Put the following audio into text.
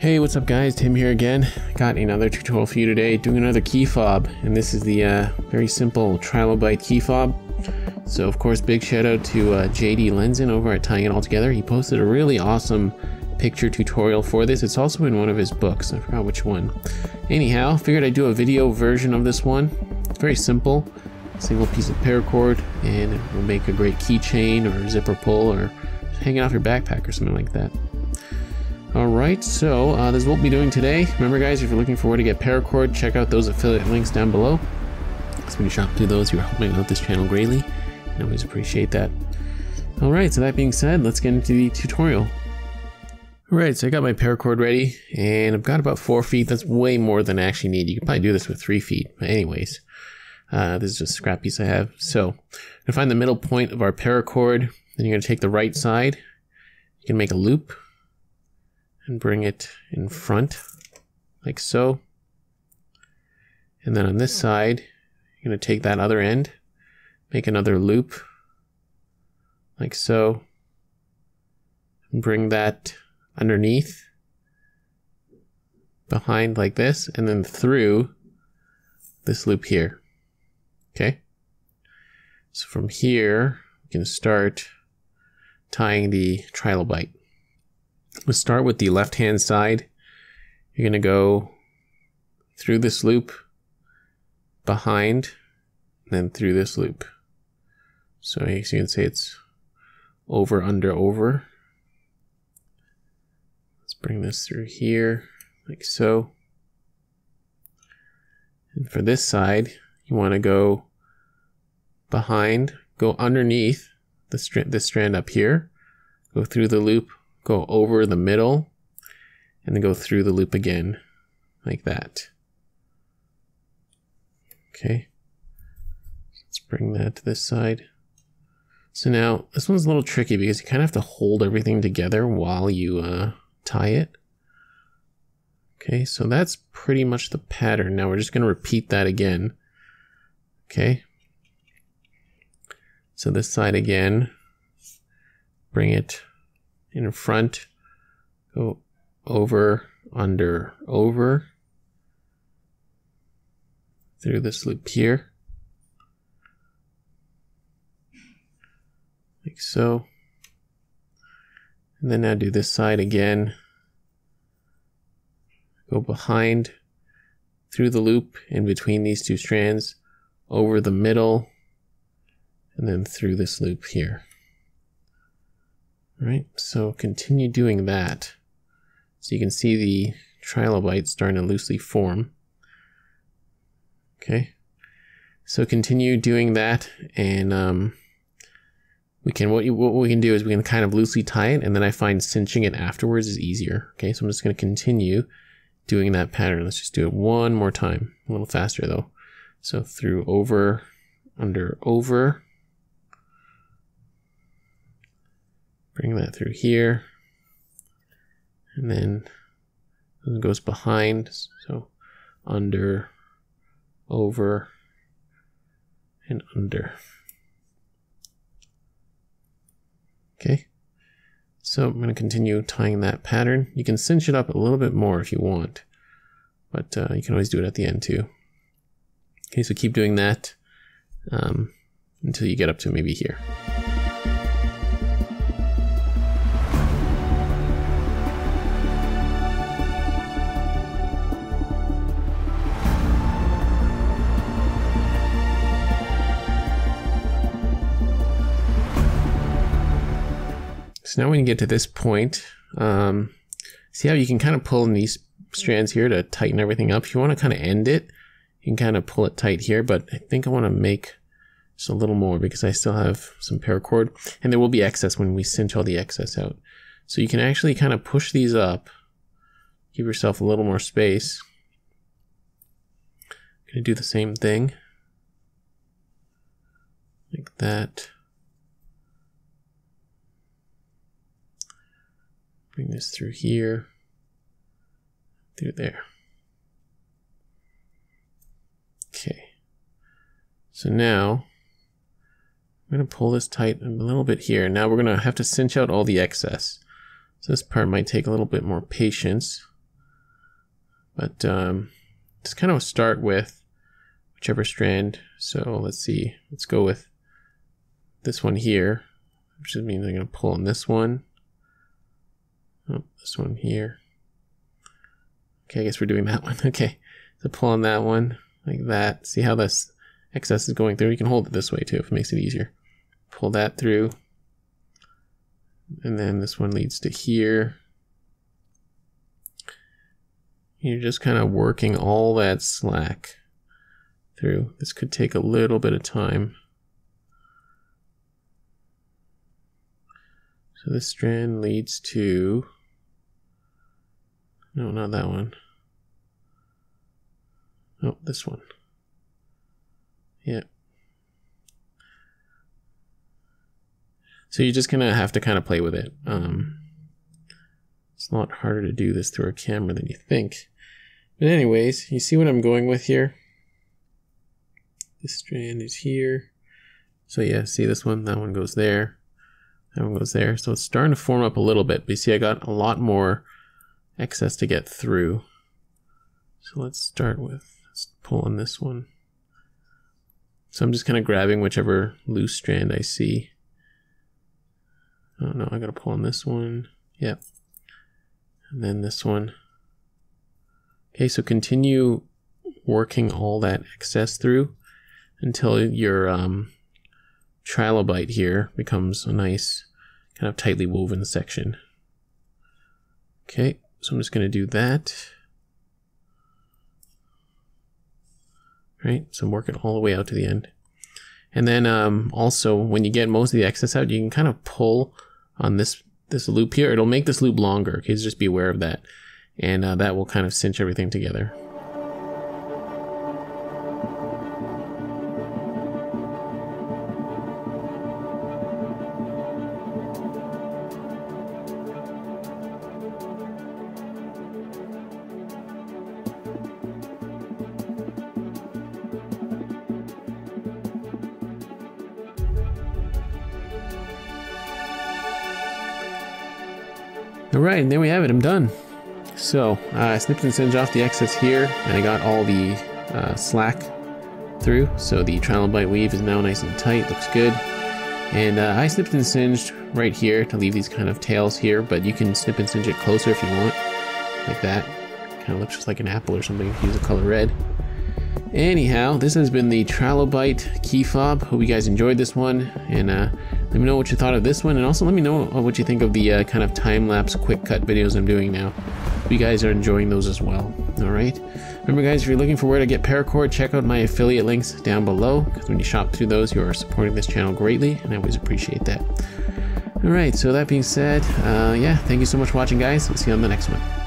Hey, what's up guys? Tim here again. Got another tutorial for you today, doing another key fob, and this is the uh, very simple trilobite key fob. So of course, big shout out to uh, JD Lenzen over at Tying It All Together. He posted a really awesome picture tutorial for this. It's also in one of his books, I forgot which one. Anyhow, figured I'd do a video version of this one. It's very simple, single piece of paracord, and it will make a great keychain or zipper pull or hanging off your backpack or something like that. Alright, so uh, this is what we'll be doing today. Remember guys, if you're looking for where to get paracord, check out those affiliate links down below. So when you shop through those, you're helping out this channel greatly. I always appreciate that. Alright, so that being said, let's get into the tutorial. Alright, so I got my paracord ready, and I've got about four feet. That's way more than I actually need. You could probably do this with three feet. But anyways, uh, this is just a scrap piece I have. So, to find the middle point of our paracord, then you're going to take the right side. You can make a loop and bring it in front like so. And then on this side, you're going to take that other end, make another loop like so, and bring that underneath, behind like this, and then through this loop here. Okay? So from here, we can start tying the trilobite. We'll start with the left hand side. You're going to go through this loop, behind, then through this loop. So as you can see, it's over, under, over. Let's bring this through here, like so. And for this side, you want to go behind, go underneath the strand, this strand up here, go through the loop, go over the middle, and then go through the loop again, like that. Okay. Let's bring that to this side. So now, this one's a little tricky because you kind of have to hold everything together while you uh, tie it. Okay, so that's pretty much the pattern. Now we're just going to repeat that again. Okay. So this side again, bring it in front, go over, under, over, through this loop here, like so. And then now do this side again, go behind, through the loop in between these two strands, over the middle, and then through this loop here. Right, so continue doing that. So you can see the trilobite starting to loosely form. Okay, so continue doing that, and um, we can what, you, what we can do is we can kind of loosely tie it, and then I find cinching it afterwards is easier. Okay, so I'm just going to continue doing that pattern. Let's just do it one more time, a little faster though. So through over, under, over, Bring that through here. And then it goes behind. So under, over, and under. Okay. So I'm going to continue tying that pattern. You can cinch it up a little bit more if you want, but uh, you can always do it at the end too. Okay, so keep doing that um, until you get up to maybe here. So now when you get to this point, um, see how you can kind of pull in these strands here to tighten everything up. If you want to kind of end it, you can kind of pull it tight here, but I think I want to make just a little more because I still have some paracord and there will be excess when we cinch all the excess out. So you can actually kind of push these up, give yourself a little more space. Gonna do the same thing like that. Bring this through here, through there. Okay. So now I'm going to pull this tight a little bit here. Now we're going to have to cinch out all the excess. So this part might take a little bit more patience. But um, just kind of start with whichever strand. So let's see, let's go with this one here, which means I'm going to pull on this one. Oh, this one here. Okay, I guess we're doing that one. Okay, so pull on that one like that. See how this excess is going through? You can hold it this way too if it makes it easier. Pull that through. And then this one leads to here. You're just kind of working all that slack through. This could take a little bit of time. So this strand leads to, no, not that one. Oh, this one. Yeah. So you're just gonna have to kind of play with it. Um, it's a lot harder to do this through a camera than you think. But anyways, you see what I'm going with here? This strand is here. So yeah, see this one? That one goes there. That one goes there. So it's starting to form up a little bit. But you see I got a lot more excess to get through. So let's start with, let's pull on this one. So I'm just kind of grabbing whichever loose strand I see. Oh no, I gotta pull on this one. Yep. And then this one. Okay, so continue working all that excess through until your um, trilobite here becomes a nice kind of tightly woven section. Okay, so I'm just going to do that. Right, so work it all the way out to the end. And then um, also, when you get most of the excess out, you can kind of pull on this this loop here. It'll make this loop longer, okay, so just be aware of that and uh, that will kind of cinch everything together. All right, and there we have it. I'm done. So uh, I snipped and singed off the excess here, and I got all the uh, slack through. So the trilobite weave is now nice and tight, looks good. And uh, I snipped and singed right here to leave these kind of tails here, but you can snip and singe it closer if you want, like that. Kind of looks just like an apple or something if you use the color red. Anyhow, this has been the Trilobite key fob. Hope you guys enjoyed this one, and uh, let me know what you thought of this one, and also let me know what you think of the uh, kind of time-lapse quick cut videos I'm doing now. You guys are enjoying those as well. All right. Remember, guys, if you're looking for where to get paracord, check out my affiliate links down below, because when you shop through those, you are supporting this channel greatly, and I always appreciate that. All right, so that being said, uh, yeah, thank you so much for watching, guys. We'll see you on the next one.